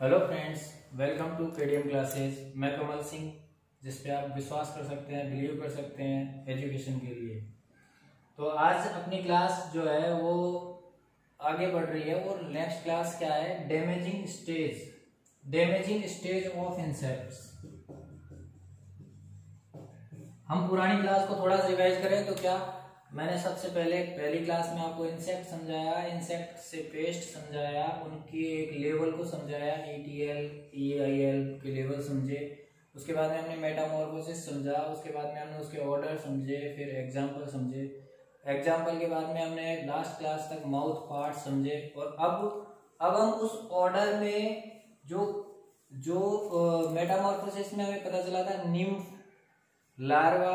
Hello friends welcome to KDM classes मैं कमल सिंह, जिस पे आप विश्वास कर सकते हैं बिलीव कर सकते हैं एजुकेशन के लिए। तो आज अपनी क्लास जो है, वो आगे बढ़ रही है। और नेक्स्ट क्लास क्या है? Damaging stage damaging stage of insects हम पुरानी क्लास को थोड़ा रिवाइज करें तो क्या मैंने सबसे पहले पहली क्लास में आपको इंसेक्ट समझाया इंसेक्ट से पेस्ट समझाया, उनकी एक लेवल को समझाया E T L E I L के लेवल समझे। उसके बाद में हमने मेटामॉर्फोसिस समझा, उसके बाद में हमने उसके ऑर्डर समझे, फिर एग्ज़ाम्पल समझे। एग्ज़ाम्पल के बाद में हमने लास्ट क्लास तक माउथ पार्ट समझे। और अब अब हम उस ऑर्डर में जो जो मेटामॉर्फोसिस में हमें पता चला था निम्फ लार्वा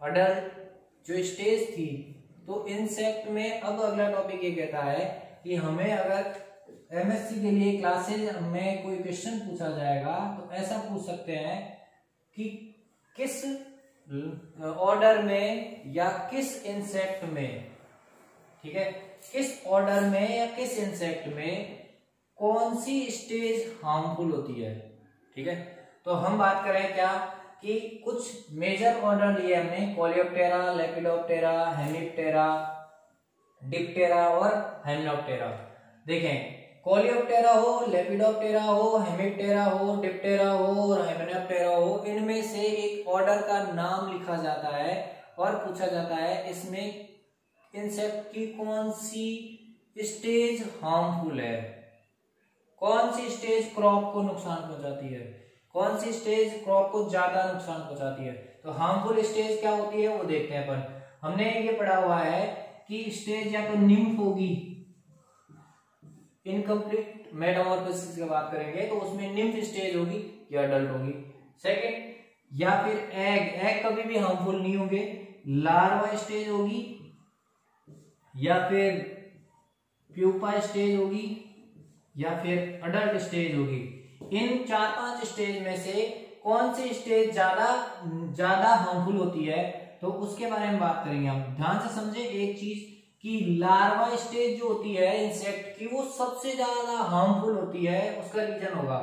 अडल्ट जो स्टेज थी तो इंसेक्ट में अब अगला टॉपिक ये कहता है कि हमें अगर एमएससी के लिए क्लासेज में कोई क्वेश्चन पूछा जाएगा तो ऐसा पूछ सकते हैं कि किस ऑर्डर में या किस इंसेक्ट में, ठीक है? किस ऑर्डर में या किस इंसेक्ट में कौन सी स्टेज हार्मफुल होती है, ठीक है? तो हम बात करें क्या कि कुछ मेजर ऑर्डर लिए हमने कोलियोप्टेरा लेपिडोप्टेरा हेमिप्टेरा डिप्टेरा और हेमनोप्टेरा देखें कोलियोप्टेरा हो लेपिडोप्टेरा हो हेमिप्टेरा हो डिप्टेरा हो और हेमनोप्टेरा हो, इनमें से एक ऑर्डर का नाम लिखा जाता है और पूछा जाता है, इसमें इंसेक्ट की कौन सी स्टेज हार्मफुल है? कौन सी स्टेज क्रॉप को नुकसान पहुंचाती है? कौन सी स्टेज क्रॉप को ज़्यादा नुकसान पहुंचाती है? तो हार्मफुल स्टेज क्या होती है, वो देखते हैं अपन। हमने ये पढ़ा हुआ है कि स्टेज या तो निम्फ होगी। इनकम्प्लीट मेटामॉर्फोसिस की बात करेंगे तो उसमें निम्फ स्टेज होगी, या अडल्ट होगी। सेकंड या फिर एग एग कभी भी हार्मफुल नहीं होंगे। लार्वा स्टेज होगी, या फिर प्यूपा स्टेज होगी, या फिर अडल्ट स्टेज होगी। इन चार पाँच स्टेज में से कौन सी स्टेज ज़्यादा ज़्यादा हार्मफुल होती है तो उसके बारे में बात करेंगे हम। ध्यान से समझे, एक चीज़ कि लार्वा स्टेज जो होती है इंसेक्ट की, वो सबसे ज़्यादा हार्मफुल होती है, उसका रीजन होगा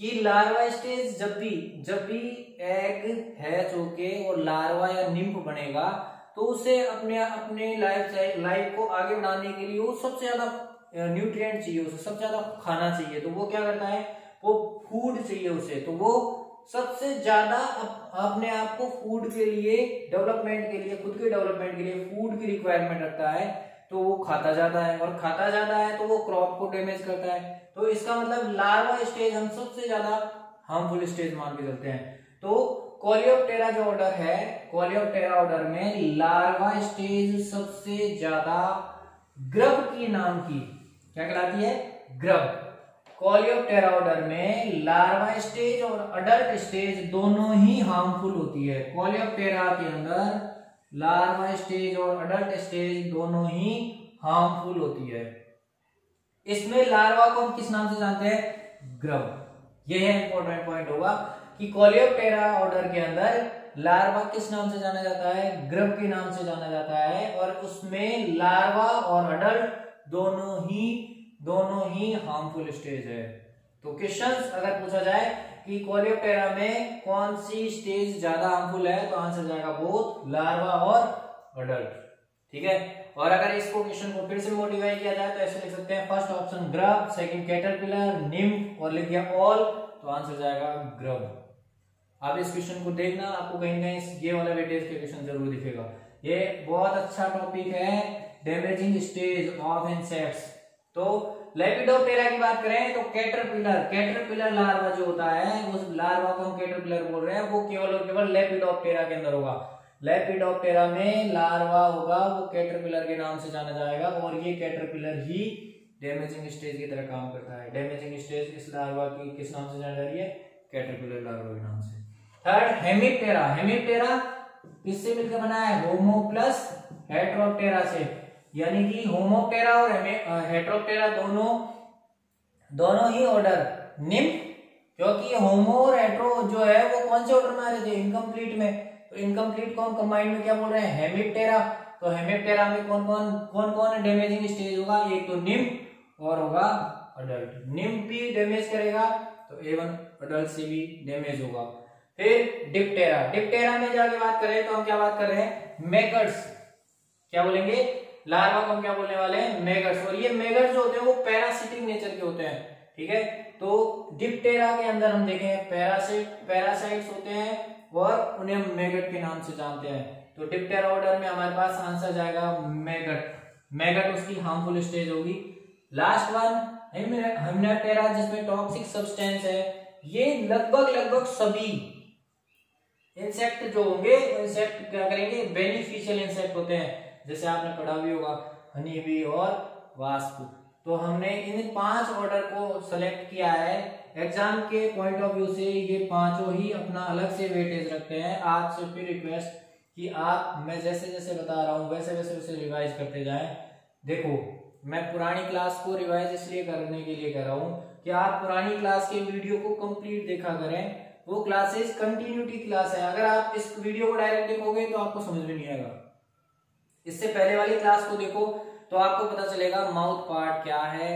कि लार्वा स्टेज जब भी जब भी एग हैच होके और लार्वा या निम्फ बनेगा तो उसे अपने अपने लाइफ लाइफ को आगे बढ़ाने के लिए वो सबसे ज़्यादा न्यूट्रिएंट चाहिए उसे, सबसे ज़्यादा खाना चाहिए। तो वो क्या करता है? वो फ़ूड चाहिए उसे। तो वो सबसे ज़्यादा अपने आप को फ़ूड के लिए डेवलपमेंट के लिए, खुद के डेवलपमेंट के लिए फ़ूड की रिक्वायरमेंट रखता है तो वो खाता जाता है। और खाता जाता है तो वो क्रॉप को डैमेज करता है। तो इसका मतलब लार्वा स्टेज हम सबसे ज़्यादा हार्मफुल स्टेज मान के चलते हैं। तो कोलियोप्टेरा जो ऑर्डर है कोलियोप्टेरा ऑर्डर में लार्वा स्टेज सबसे ज़्यादा ग्रब की नाम की, क्या कहलाती है? ग्रब कॉलियोप्टेरा ऑर्डर में लार्वा स्टेज और अडल्ट स्टेज दोनों ही हार्मफुल होती है। कॉलियोप्टेरा के अंदर लार्वा स्टेज और अडल्ट स्टेज दोनों ही हार्मफुल होती है। इसमें लार्वा को हम किस नाम से जानते हैं? ग्रब। यह है इंपॉर्टेंट पॉइंट होगा कि कॉलियोप्टेरा ऑर्डर के अंदर लार्वा किस नाम से जाना जाता है? ग्रब के नाम से जाना जाता है और उसमें लार्वा और अडल्ट दोनों ही दोनों ही हार्मफुल स्टेज है। तो क्वेश्चन अगर पूछा जाए कि कोलियोपेरा में कौन सी स्टेज ज़्यादा हार्मफुल है तो आंसर जाएगा बोथ लार्वा और अडल्ट ठीक है? और अगर इसको क्वेश्चन को फिर से मोडिफाई किया जाए तो ऐसे लिख सकते हैं first option grub second caterpillar nymph और लिख दिया ऑल तो आंसर जाएगा ग्रब आप इस क्वेश्चन को देखना, आपको कहीं ना कहीं ये वाला वेटेज के क्वेश्चन ज़रूर दिखेगा। ये बहुत अच्छा टॉपिक है डैमेजिंग स्टेज ऑफ़ इंसेक्ट्स तो लेपिडोप्टेरा की बात करें तो कैटरपिलर कैटरपिलर लार्वा जो होता है, उस लार्वा को हम कैटरपिलर बोल रहे हैं, वो केवल और केवल लेपिडोप्टेरा के अंदर होगा। लेपिडोप्टेरा में लार्वा होगा, वो कैटरपिलर के नाम से जाना जाएगा और ये कैटरपिलर ही डैमेजिंग स्टेज की तरह काम करता है। डैमेजिंग स्टेज इस लार्वा की किस नाम से जाना जा रही है? कैटरपिलर लार्वा के नाम से। थर्ड हेमिप्टेरा हेमिप्टेरा किससे मिलकर बना है? होमो प्लस हेट्रोप्टेरा से। यानी कि होमोप्टेरा और हेट्रोप्टेरा दोनों दोनों ही ऑर्डर निम्न, क्योंकि होमो और हेट्रो जो है, वो कौन से ऑर्डर में आ रहे थे? इनकम्प्लीट में। तो इनकम्प्लीट को हम कंबाइंड में क्या बोल रहे हैं? हेमिप्टेरा तो हेमिप्टेरा में कौन कौन कौन कौन डैमेजिंग स्टेज होगा? एक तो निम्न, और होगा अडल्ट निम भी डैमेज करेगा तो ए वन अडल्ट से भी डैमेज होगा। फिर डिप्टेरा डिप्टेरा में जाके बात करें तो हम क्या बात कर रहे हैं? मेकर्स क्या बोलेंगे? लार्वा को हम क्या बोलने वाले हैं? मेगर्स और ये मेगर्स जो होते हैं, वो पैरासिटिक नेचर के होते हैं, ठीक है? तो डिप्टेरा के अंदर हम देखें पैरासिट पैरासाइट्स होते हैं, और उन्हें मेगट के नाम से जानते हैं। तो डिप्टेरा ऑर्डर में हमारे पास आंसर जाएगा मेगट मेगट उसकी हार्मफुल स्टेज होगी। लास्ट वन हिमनेटेरा जिसमें टॉक्सिक सब्सटेंस है, ये लगभग लगभग सभी इंसेक्ट जो होंगे इंसेक्ट क्या करेंगे? बेनिफिशियल इंसेक्ट होते हैं। जैसे आपने पढ़ा भी होगा, हनी बी और वास्प तो हमने इन पाँच ऑर्डर को सेलेक्ट किया है। एग्ज़ाम के पॉइंट ऑफ़ व्यू से ये पाँचों ही अपना अलग से वेटेज रखते हैं। आपसे फिर रिक्वेस्ट कि आप, मैं जैसे जैसे बता रहा हूँ, वैसे वैसे वैसे रिवाइज करते जाएँ। देखो, मैं पुरानी क्लास को रिवाइज इसलिए करने के लिए कह रहा हूँ कि आप पुरानी क्लास के वीडियो को कंप्लीट देखा करें। वो क्लासेस कंटिन्यूटी क्लास है। अगर आप इस वीडियो को डायरेक्ट देखोगे तो आपको समझ में नहीं आएगा। इससे पहले वाली क्लास को देखो तो आपको पता चलेगा माउथ पार्ट क्या है।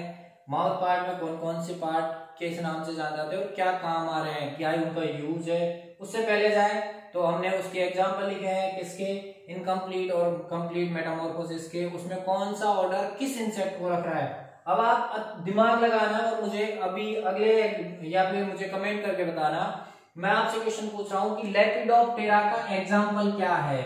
माउथ पार्ट में कौन कौन से पार्ट किस नाम से जान जाते हैं और क्या काम आ रहे हैं, क्या उनका यूज़ है। उससे पहले जाए तो हमने उसके एग्ज़ाम्पल लिखे हैं, किसके? इनकम्प्लीट और कंप्लीट मेटामोरफोसिस के। उसमें कौन सा ऑर्डर किस इंसेक्ट को रख रहा है। अब आप दिमाग लगाना और मुझे अभी अगले या फिर मुझे कमेंट करके बताना। मैं आपसे क्वेश्चन पूछ रहा हूँ कि लेपिडोप्टेरा का एग्ज़ाम्पल क्या है।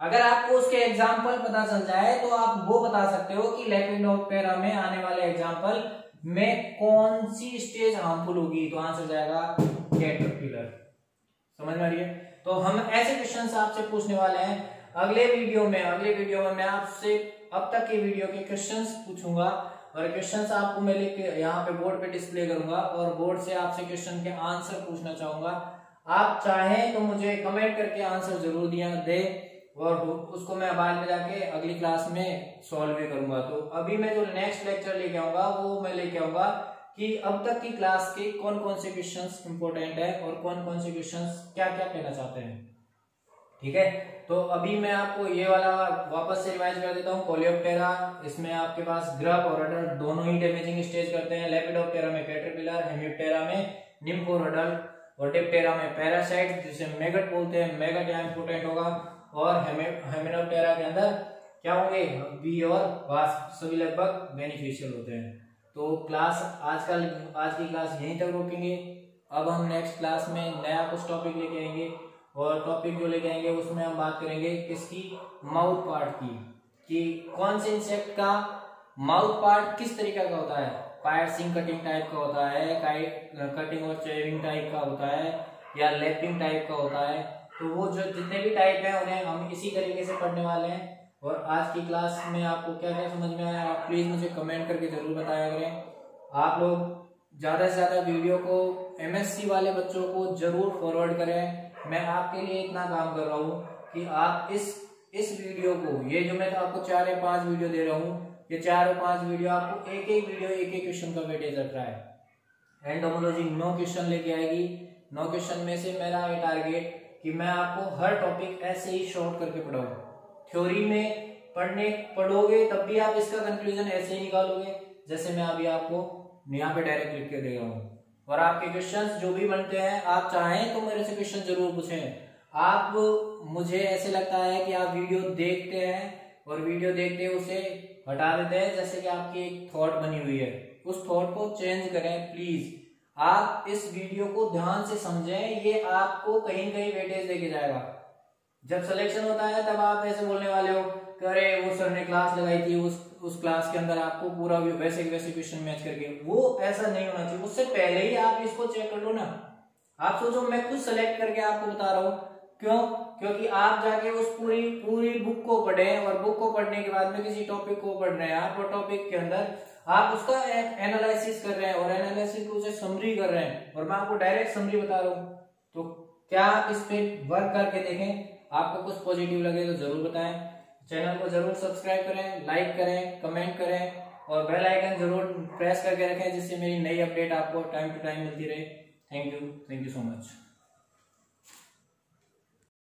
अगर आपको उसके एग्ज़ाम्पल पता चल जाए तो आप वो बता सकते हो कि लेपिडोप्टेरा में आने वाले एग्ज़ाम्पल में कौन सी स्टेज हार्मफुल होगी। तो आंसर जाएगा कैटरपिलर समझ में आ रही है? तो हम ऐसे क्वेश्चन आपसे पूछने वाले हैं। अगले वीडियो में, अगले वीडियो में मैं आपसे अब तक के वीडियो के क्वेश्चंस पूछूँगा और क्वेश्चंस आपको मैं लिख के यहाँ पे बोर्ड पे डिस्प्ले करूँगा और बोर्ड से आपसे क्वेश्चन के आंसर पूछना चाहूँगा। आप चाहें तो मुझे कमेंट करके आंसर ज़रूर दिया दे। और उसको मैं बाद में जाके अगली क्लास में सॉल्व भी करूँगा। तो अभी मैं जो नेक्स्ट लेक्चर लेके आऊँगा, वो मैं लेके आऊँगा कि अब तक की क्लास के कौन कौन से क्वेश्चंस इंपॉर्टेंट है और कौन कौन से क्वेश्चंस क्या क्या कहना चाहते हैं। ठीक है? तो अभी मैं आपको ये वाला वापस से रिवाइज कर देता हूँ कोलियोप्टेरा इसमें आपके पास ग्रप और अडल्ट दोनों ही डैमेजिंग स्टेज करते हैं। लेपिडोप्टेरा में कैटरपिलर हेमिप्टेरा में निम्फोर अडल्ट और टिप्टेरा में पैरासाइट जिसे मेगट बोलते हैं। मेगट यहाँ इंपोर्टेंट होगा। और हेमिनोप्टेरा के अंदर क्या होंगे? बी और वास्प सभी लगभग बेनिफिशियल होते हैं। तो क्लास आज का आज की क्लास यहीं तक रोकेंगे। अब हम नेक्स्ट क्लास में नया कुछ टॉपिक लेके आएँगे और टॉपिक जो लेके आएँगे, उसमें हम बात करेंगे किसकी? माउथ पार्ट की। कि कौन से इंसेक्ट का माउथ पार्ट किस तरीके का होता है? पायरसिंग कटिंग टाइप का होता है कटिंग और चेविंग टाइप का होता है या लेपिंग टाइप का होता है। तो वो जो जितने भी टाइप हैं, उन्हें हम इसी तरीके से पढ़ने वाले हैं। और आज की क्लास में आपको क्या क्या समझ में आया, आप प्लीज़ मुझे कमेंट करके ज़रूर बताया करें। आप लोग ज़्यादा से ज़्यादा वीडियो को एमएससी वाले बच्चों को ज़रूर फॉरवर्ड करें। मैं आपके लिए इतना काम कर रहा हूँ कि आप इस इस वीडियो को, ये जो मैं तो आपको चार या पाँच वीडियो दे रहा हूँ, ये चार और पाँच वीडियो आपको एक एक वीडियो एक एक क्वेश्चन का वेटेज रख रहा है। एंडोमोलॉजी नौ क्वेश्चन लेके आएगी। नौ क्वेश्चन में से मेरा ये टारगेट कि मैं आपको हर टॉपिक ऐसे ही शॉर्ट करके पढ़ाऊँ। थ्योरी में पढ़ने, पढ़ोगे तब भी आप इसका कंक्लूजन ऐसे ही निकालोगे, जैसे मैं अभी आपको यहाँ पे डायरेक्ट लिख के दे रहा हूँ। और आपके क्वेश्चंस जो भी बनते हैं, आप चाहें तो मेरे से क्वेश्चन ज़रूर पूछें। आप, मुझे ऐसे लगता है कि आप वीडियो देखते हैं और वीडियो देखते उसे हटा देते हैं, जैसे कि आपकी एक थॉट बनी हुई है। उस थॉट को चेंज करें प्लीज़ आप इस वीडियो को ध्यान से समझें, ये आपको कहीं कहीं वेटेज देके जाएगा। जब सिलेक्शन होता है, तब आप ऐसे बोलने वाले हो करे वो सर ने क्लास लगाई थी, उस उस क्लास के अंदर आपको पूरा वैसे वैसे क्वेश्चन मैच करके। वो ऐसा नहीं होना चाहिए, उससे पहले ही आप इसको चेक कर लो ना। आप सोचो, मैं खुद सेलेक्ट करके आपको बता रहा हूँ। क्यों? क्योंकि आप जाके उस पूरी पूरी बुक को पढ़े, और बुक को पढ़ने के बाद में किसी टॉपिक को पढ़ रहे हैं आप वो टॉपिक के अंदर आप उसका एनालिसिस कर रहे हैं और एनालिसिस को उसे समरी कर रहे हैं और मैं आपको डायरेक्ट समरी बता रहा हूँ। तो क्या आप इस पे वर्क करके देखें? आपको कुछ पॉजिटिव लगे तो ज़रूर बताएँ। चैनल को ज़रूर सब्सक्राइब करें लाइक करें कमेंट करें और बेल आइकन ज़रूर प्रेस करके रखें जिससे मेरी नई अपडेट आपको टाइम टू टाइम मिलती रहे। Thank you thank you so much